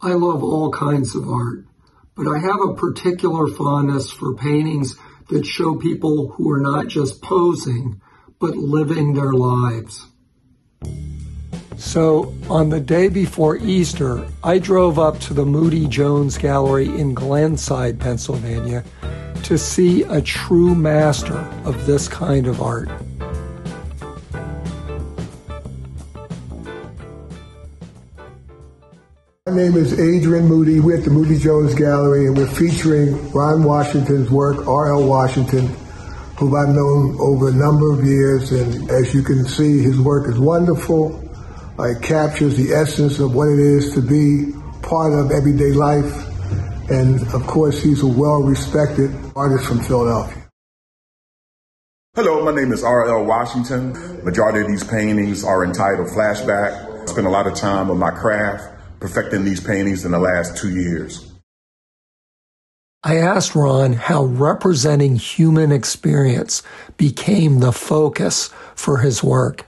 I love all kinds of art, but I have a particular fondness for paintings that show people who are not just posing, but living their lives. So, on the day before Easter, I drove up to the Moody Jones Gallery in Glenside, Pennsylvania, to see a true master of this kind of art. Name is Adrian Moody. We're at the Moody Jones Gallery, and we're featuring Ron Washington's work, R.L. Washington, who I've known over a number of years. And as you can see, his work is wonderful. It captures the essence of what it is to be part of everyday life. And of course, he's a well respected artist from Philadelphia. Hello, my name is R.L. Washington. Majority of these paintings are entitled Flashback. I spend a lot of time on my craft, perfecting these paintings in the last two years. I asked Ron how representing human experience became the focus for his work.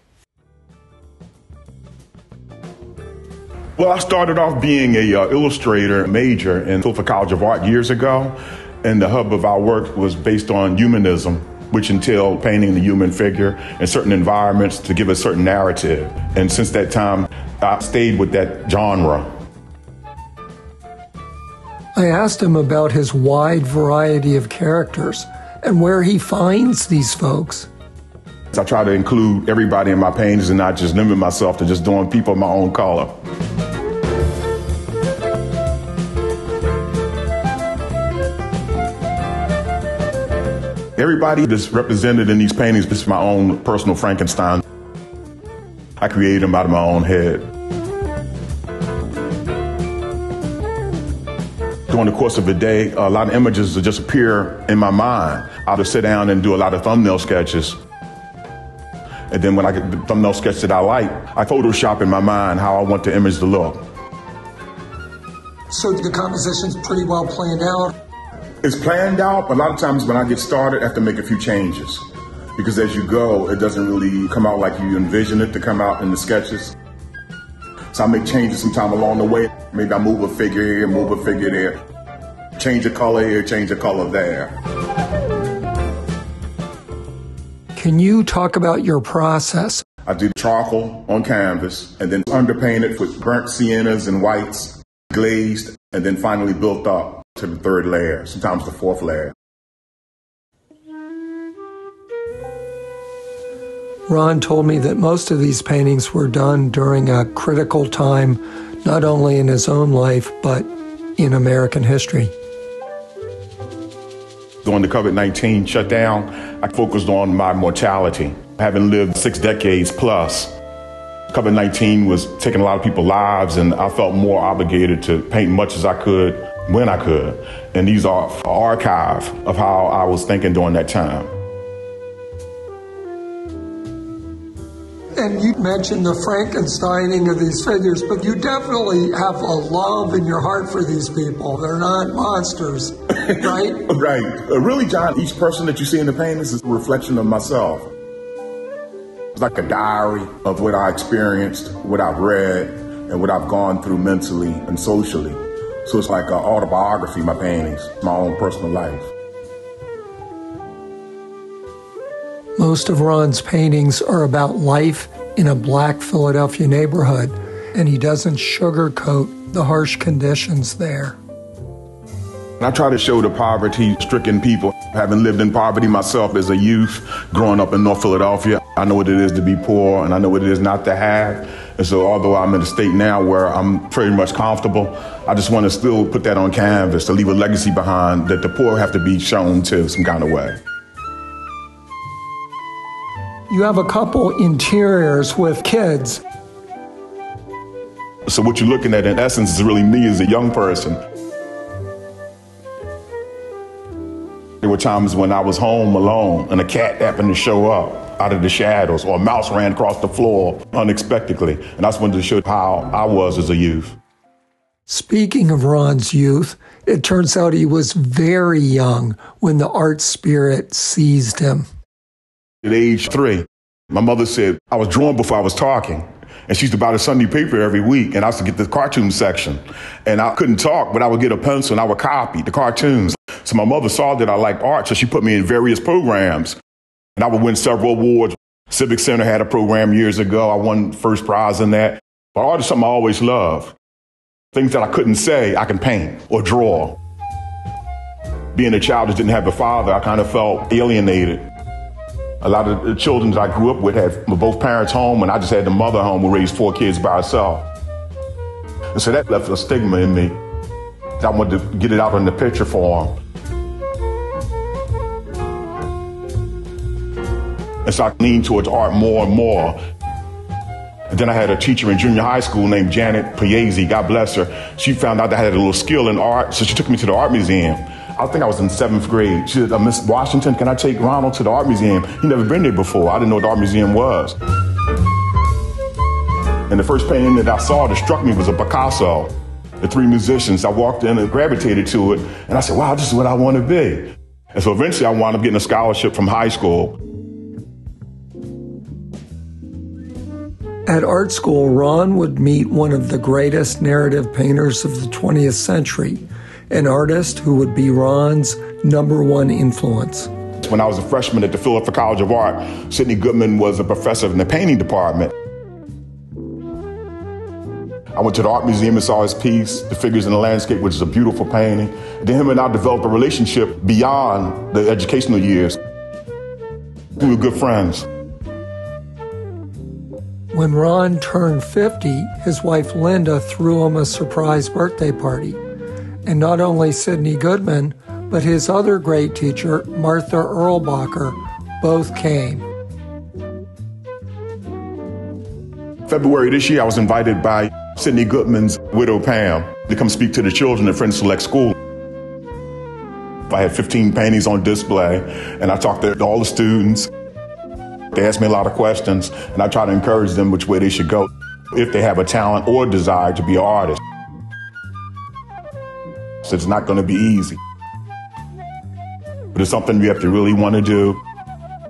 Well, I started off being a uh, illustrator major in Fulford College of Art years ago, and the hub of our work was based on humanism, which entailed painting the human figure in certain environments to give a certain narrative. And since that time, I stayed with that genre. I asked him about his wide variety of characters and where he finds these folks. I try to include everybody in my paintings and not just limit myself to just doing people of my own color. Everybody that's represented in these paintings is my own personal Frankenstein. I created them out of my own head. During the course of the day, a lot of images will just appear in my mind. I'll just sit down and do a lot of thumbnail sketches. And then when I get the thumbnail sketch that I like, I Photoshop in my mind how I want the image to look. So the composition's pretty well planned out. It's planned out, but a lot of times when I get started, I have to make a few changes. Because as you go, it doesn't really come out like you envision it to come out in the sketches. So I make changes sometime along the way. Maybe I move a figure here, move a figure there, change a color here, change a color there. Can you talk about your process? I do charcoal on canvas and then underpaint it with burnt siennas and whites, glazed, and then finally built up to the third layer, sometimes the fourth layer. Ron told me that most of these paintings were done during a critical time, not only in his own life, but in American history. During the COVID 19 shutdown, I focused on my mortality. Having lived six decades plus, COVID 19 was taking a lot of people's lives, and I felt more obligated to paint much as I could when I could. And these are archive of how I was thinking during that time. And you mentioned the Frankensteining of these figures, but you definitely have a love in your heart for these people. They're not monsters, right? right. Uh, really, John, each person that you see in the paintings is a reflection of myself. It's like a diary of what I experienced, what I've read, and what I've gone through mentally and socially. So it's like an autobiography, my paintings, my own personal life. Most of Ron's paintings are about life in a black Philadelphia neighborhood, and he doesn't sugarcoat the harsh conditions there. I try to show the poverty stricken people. Having lived in poverty myself as a youth, growing up in North Philadelphia, I know what it is to be poor and I know what it is not to have. And so, although I'm in a state now where I'm pretty much comfortable, I just want to still put that on canvas to leave a legacy behind that the poor have to be shown to some kind of way. You have a couple interiors with kids. So, what you're looking at in essence is really me as a young person. There were times when I was home alone and a cat happened to show up out of the shadows or a mouse ran across the floor unexpectedly. And I just wanted to show how I was as a youth. Speaking of Ron's youth, it turns out he was very young when the art spirit seized him. At age three, my mother said I was drawn before I was talking. And she used to buy the Sunday paper every week, and I used to get the cartoon section. And I couldn't talk, but I would get a pencil and I would copy the cartoons. So my mother saw that I liked art, so she put me in various programs. And I would win several awards. Civic Center had a program years ago. I won first prize in that. But art is something I always loved. Things that I couldn't say, I can paint or draw. Being a child that didn't have a father, I kind of felt alienated. A lot of the children that I grew up with had both parents home, and I just had the mother home who raised four kids by herself. And so that left a stigma in me. I wanted to get it out in the picture form. And so I leaned towards art more and more. And then I had a teacher in junior high school named Janet Paese, God bless her. She found out that I had a little skill in art, so she took me to the art museum. I think I was in seventh grade. She said, uh, Miss Washington, can I take Ronald to the art museum? He never been there before. I didn't know what the art museum was. And the first painting that I saw that struck me was a Picasso. The three musicians, I walked in and gravitated to it. And I said, wow, this is what I want to be. And so eventually I wound up getting a scholarship from high school. At art school, Ron would meet one of the greatest narrative painters of the 20th century, an artist who would be Ron's number one influence. When I was a freshman at the Philadelphia College of Art, Sidney Goodman was a professor in the painting department. I went to the art museum and saw his piece, The Figures in the Landscape, which is a beautiful painting. Then him and I developed a relationship beyond the educational years. We were good friends. When Ron turned 50, his wife Linda threw him a surprise birthday party. And not only Sidney Goodman, but his other great teacher, Martha Erlbacher, both came. February this year, I was invited by Sidney Goodman's widow, Pam, to come speak to the children at Friends Select School. I had 15 paintings on display, and I talked to all the students. They asked me a lot of questions, and I try to encourage them which way they should go if they have a talent or desire to be an artist. So it's not going to be easy. But it's something you have to really want to do.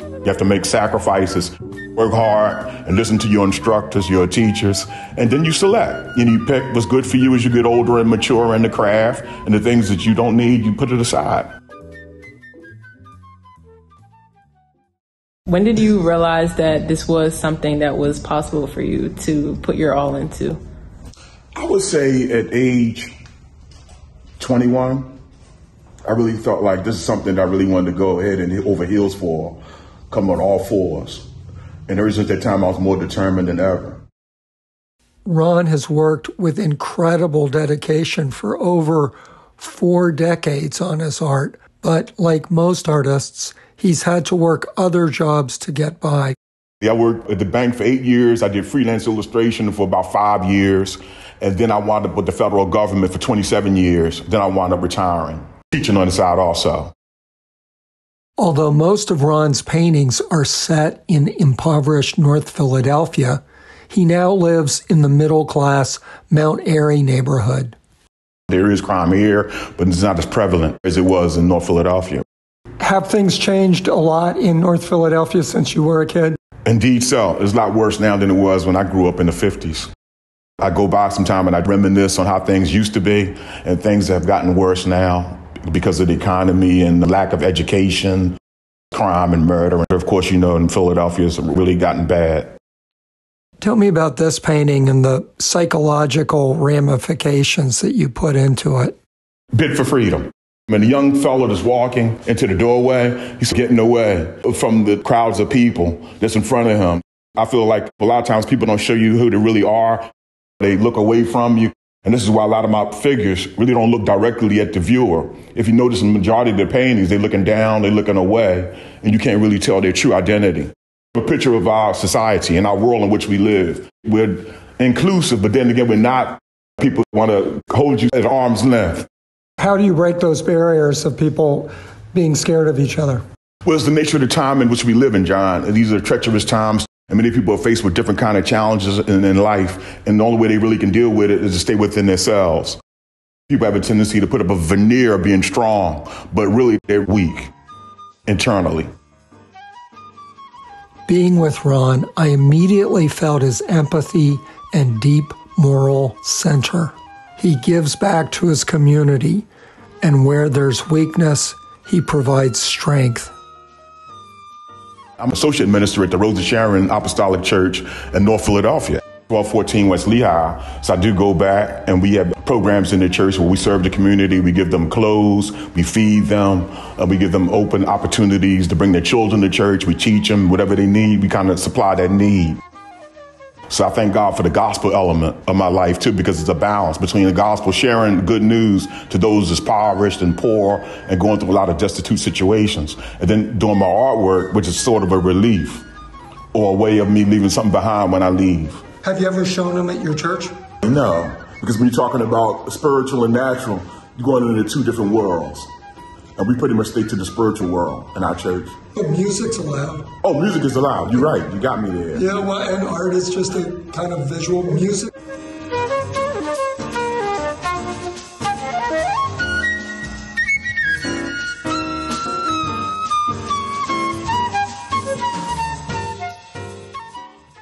You have to make sacrifices, work hard, and listen to your instructors, your teachers, and then you select. And you pick what's good for you as you get older and mature in the craft, and the things that you don't need, you put it aside. When did you realize that this was something that was possible for you to put your all into? I would say at age 21, I really felt like this is something that I really wanted to go ahead and over heels for, come on all fours. And ever since that time, I was more determined than ever. Ron has worked with incredible dedication for over four decades on his art, but like most artists, he's had to work other jobs to get by. I worked at the bank for eight years. I did freelance illustration for about five years. And then I wound up with the federal government for 27 years. Then I wound up retiring, teaching on the side also. Although most of Ron's paintings are set in impoverished North Philadelphia, he now lives in the middle class Mount Airy neighborhood. There is crime here, but it's not as prevalent as it was in North Philadelphia. Have things changed a lot in North Philadelphia since you were a kid? Indeed, so. It's a lot worse now than it was when I grew up in the 50s. I go by sometime and I reminisce on how things used to be, and things have gotten worse now because of the economy and the lack of education, crime and murder. And of course, you know, in Philadelphia, it's really gotten bad. Tell me about this painting and the psychological ramifications that you put into it. Bid for freedom. When a young fellow is walking into the doorway, he's getting away from the crowds of people that's in front of him. I feel like a lot of times people don't show you who they really are. They look away from you. And this is why a lot of my figures really don't look directly at the viewer. If you notice the majority of their paintings, they're looking down, they're looking away, and you can't really tell their true identity. A picture of our society and our world in which we live. We're inclusive, but then again, we're not. People want to hold you at arm's length. How do you break those barriers of people being scared of each other? Well, it's the nature of the time in which we live in, John. And these are treacherous times. And many people are faced with different kind of challenges in, in life. And the only way they really can deal with it is to stay within themselves. People have a tendency to put up a veneer of being strong, but really they're weak internally. Being with Ron, I immediately felt his empathy and deep moral center. He gives back to his community, and where there's weakness, he provides strength. I'm associate minister at the Rose of Sharon Apostolic Church in North Philadelphia. 1214 West Lehigh. So I do go back and we have programs in the church where we serve the community. We give them clothes, we feed them, uh, we give them open opportunities to bring their children to church. We teach them whatever they need. We kind of supply that need. So I thank God for the gospel element of my life too, because it's a balance between the gospel sharing good news to those that's impoverished and poor and going through a lot of destitute situations. And then doing my artwork, which is sort of a relief or a way of me leaving something behind when I leave. Have you ever shown them at your church? No, because when you're talking about spiritual and natural, you're going into two different worlds. And we pretty much stay to the spiritual world in our church. But music's allowed. Oh, music is allowed. You're right. You got me there. Yeah, well, and art is just a kind of visual music.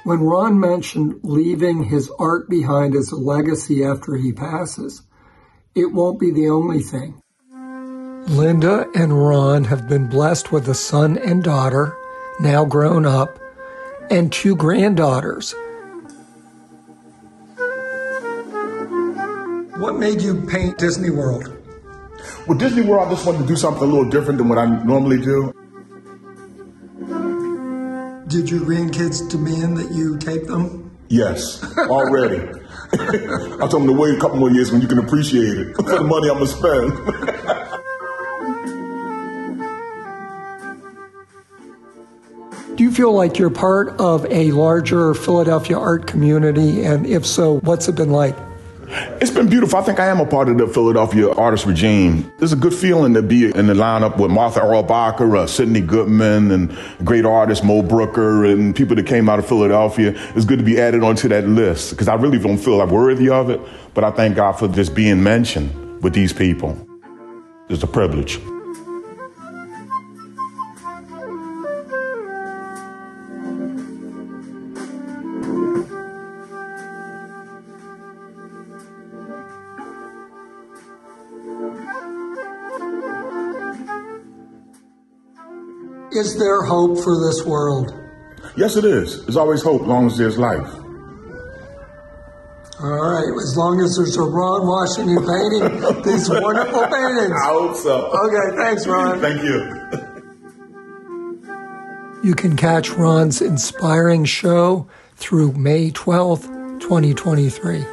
When Ron mentioned leaving his art behind as a legacy after he passes, it won't be the only thing. Linda and Ron have been blessed with a son and daughter, now grown up, and two granddaughters. What made you paint Disney World? Well, Disney World, I just wanted to do something a little different than what I normally do. Did your grandkids demand that you take them? Yes, already. I told them to wait a couple more years when you can appreciate it for the money I'm gonna spend. Do you feel like you're part of a larger Philadelphia art community? And if so, what's it been like? It's been beautiful. I think I am a part of the Philadelphia artist regime. It's a good feeling to be in the lineup with Martha Erlbacher, uh, Sidney Goodman, and great artists Moe Brooker, and people that came out of Philadelphia. It's good to be added onto that list because I really don't feel like worthy of it. But I thank God for just being mentioned with these people. It's a privilege. Is there hope for this world? Yes, it is. There's always hope as long as there's life. All right, as long as there's a Ron Washington painting these wonderful paintings. I hope so. Okay, thanks, Ron. Thank you. You can catch Ron's inspiring show through May 12th, 2023.